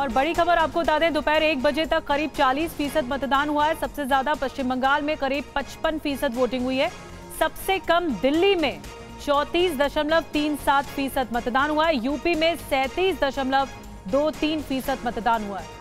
और बड़ी खबर आपको बता दें, दोपहर एक बजे तक करीब 40 फ़ीसद मतदान हुआ है। सबसे ज़्यादा पश्चिम बंगाल में करीब 55 फ़ीसद वोटिंग हुई है। सबसे कम दिल्ली में चौतीस दशमलव तीन सात फ़ीसद मतदान हुआ है। यूपी में सैंतीस दशमलव दो तीन फ़ीसद मतदान हुआ है।